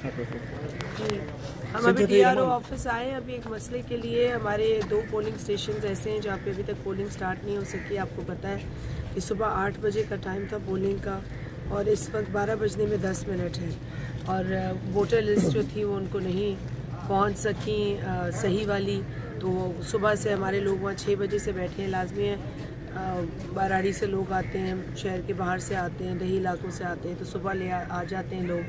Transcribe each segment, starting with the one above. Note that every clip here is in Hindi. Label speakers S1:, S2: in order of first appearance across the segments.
S1: जी हम अभी डी आर ऑफ़िस आए हैं अभी एक मसले के लिए। हमारे दो पोलिंग स्टेशन ऐसे हैं जहाँ पे अभी तक पोलिंग स्टार्ट नहीं हो सकी आपको पता है कि सुबह आठ बजे का टाइम था पोलिंग का और इस वक्त बारह बजने में दस मिनट है। और वोटर लिस्ट जो थी वो उनको नहीं पहुँच सकी सही वाली। तो सुबह से हमारे लोग वहाँ छः बजे से बैठे हैं लाजमी है। बाराड़ी से लोग आते हैं शहर के बाहर से आते हैं दही इलाकों से आते हैं तो सुबह ले आ, आ जाते हैं लोग।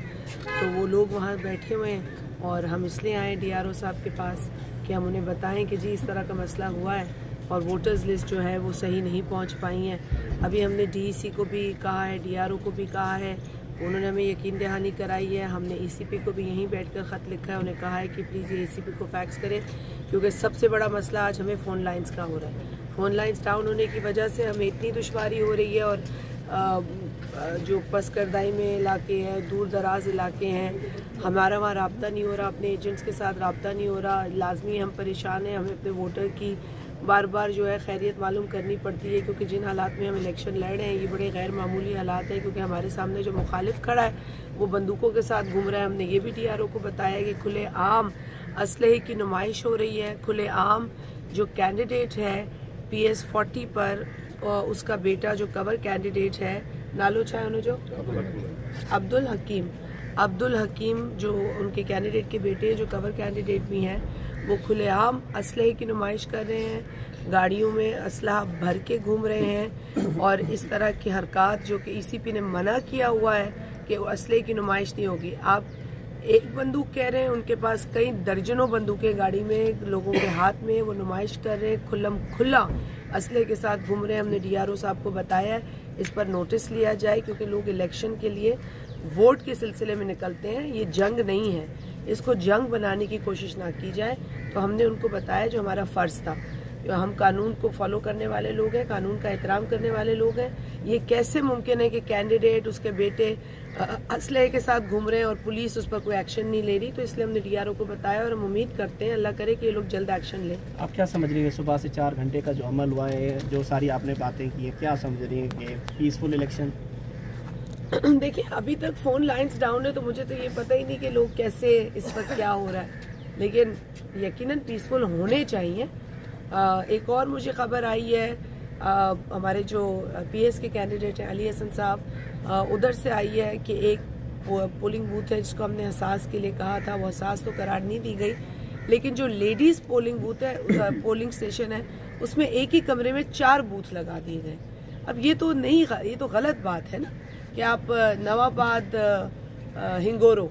S1: तो वो लोग वहाँ बैठे हुए हैं और हम इसलिए आए डीआरओ साहब के पास कि हम उन्हें बताएँ कि जी इस तरह का मसला हुआ है और वोटर्स लिस्ट जो है वो सही नहीं पहुँच पाई हैं। अभी हमने डीसी को भी कहा है डीआरओ को भी कहा है उन्होंने हमें यकीन दहानी कराई है। हमने ईसीपी को भी यहीं बैठकर ख़त लिखा है। उन्हें कहा है कि प्लीज़ ये ईसीपी को फैक्स करें, क्योंकि सबसे बड़ा मसला आज हमें फ़ोन लाइंस का हो रहा है। फ़ोन लाइन्स डाउन होने की वजह से हमें इतनी दुशारी हो रही है और जो पसकरदाई में इलाके हैं, दूर दराज इलाके हैं, हमारा वहाँ रबता नहीं हो रहा, अपने एजेंट्स के साथ रबता नहीं हो रहा। लाजमी हम परेशान हैं, हमें अपने वोटर की बार बार जो है खैरियत मालूम करनी पड़ती है क्योंकि जिन हालात में हम इलेक्शन लड़ रहे हैं ये बड़े गैर मामूली हालात हैं क्योंकि हमारे सामने जो मुखालिफ खड़ा है वो बंदूकों के साथ घूम रहा है। हमने ये भी टी को बताया कि खुले आम असलहे की नुमाइश हो रही है खुले आम जो कैंडिडेट है पी एस फोर्टी पर उसका बेटा जो कवर कैंडिडेट है नालो चाहे उन्हें जो? अब्दुल हकीम। अब्दुल हकीम, जो उनके कैंडिडेट के बेटे हैं, जो कवर कैंडिडेट भी हैं, वो खुलेआम असलहे की नुमाइश कर रहे हैं, गाड़ियों में असलहा भर के घूम रहे हैं, और इस तरह की हरकत जो कि ईसीपी ने मना किया हुआ है कि वो असलहे की नुमाइश नहीं होगी। आप एक बंदूक कह रहे हैं, उनके पास कई दर्जनों बंदूकें गाड़ी में, लोगों के हाथ में, वो नुमाइश कर रहे हैं, खुल्लम खुला असले के साथ घूम रहे हैं। हमने डीआरओ साहब को बताया है, इस पर नोटिस लिया जाए, क्योंकि लोग इलेक्शन के लिए वोट के सिलसिले में निकलते हैं, ये जंग नहीं है। इसको जंग बनाने की कोशिश ना की जाए तो हमने उनको बताया जो हमारा फ़र्ज़ था। हम कानून को फॉलो करने वाले लोग हैं, कानून का एहतराम करने वाले लोग हैं। ये कैसे मुमकिन है कि कैंडिडेट उसके बेटे असलहे के साथ घूम रहे हैं और पुलिस उस पर कोई एक्शन नहीं ले रही? तो इसलिए हमने डीआरओ को बताया और हम उम्मीद करते हैं, अल्लाह करे कि ये लोग जल्द एक्शन लें।
S2: आप क्या समझ रही हैं, सुबह से चार घंटे का जो अमल हुआ है, जो सारी आपने बातें की है, क्या समझ रही हैं कि पीसफुल इलेक्शन
S1: देखिए अभी तक फ़ोन लाइंस डाउन है तो मुझे तो ये पता ही नहीं कि लोग कैसे इस वक्त क्या हो रहा है। लेकिन यकीनन पीसफुल होने चाहिए। आ, एक और मुझे खबर आई है आ, हमारे जो पीएस के कैंडिडेट हैं अली हसन साहब उधर से आई है कि एक पोलिंग बूथ है जिसको हमने हसास के लिए कहा था वो हसास तो करार नहीं दी गई। लेकिन जो लेडीज़ पोलिंग बूथ है पोलिंग स्टेशन है उसमें एक ही कमरे में चार बूथ लगा दिए गए। अब ये तो नहीं ये तो गलत बात है ना। कि आप नवाबाद हिंगोरो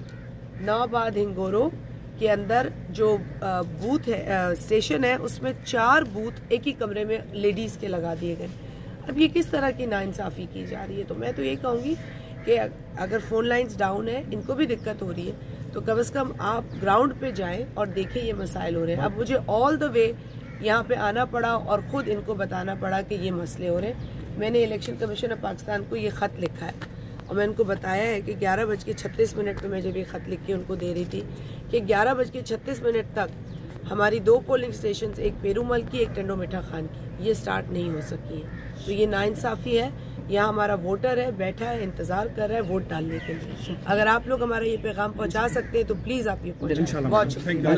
S1: नवाबाद हिंगोरो के अंदर जो बूथ है स्टेशन है, उसमें चार बूथ एक ही कमरे में लेडीज़ के लगा दिए गए। अब ये किस तरह की नाइंसाफ़ी की जा रही है? तो मैं तो ये कहूँगी कि अगर फ़ोन लाइंस डाउन है, इनको भी दिक्कत हो रही है तो कम अज़ कम आप ग्राउंड पे जाएँ और देखें ये मसाइल हो रहे हैं। अब मुझे ऑल द वे यहाँ पे आना पड़ा और ख़ुद इनको बताना पड़ा कि ये मसले हो रहे हैं। मैंने इलेक्शन कमीशन ऑफ़ पाकिस्तान को ये ख़त लिखा है। और मैं उनको बताया है कि ग्यारह बज के छत्तीस मिनट पर मैं जब ये ख़त लिख के उनको दे रही थी कि ग्यारह बज के छत्तीस मिनट तक हमारी दो पोलिंग स्टेशन एक पेरूमल की एक टंडो मिठा खान की ये स्टार्ट नहीं हो सकी है। तो ये नाइंसाफ़ी है। यहाँ हमारा वोटर है बैठा है इंतज़ार कर रहा है वोट डालने के लिए। अगर आप लोग हमारा ये पैगाम पहुँचा सकते हैं तो प्लीज़ आप ये बहुत शुक्रिया।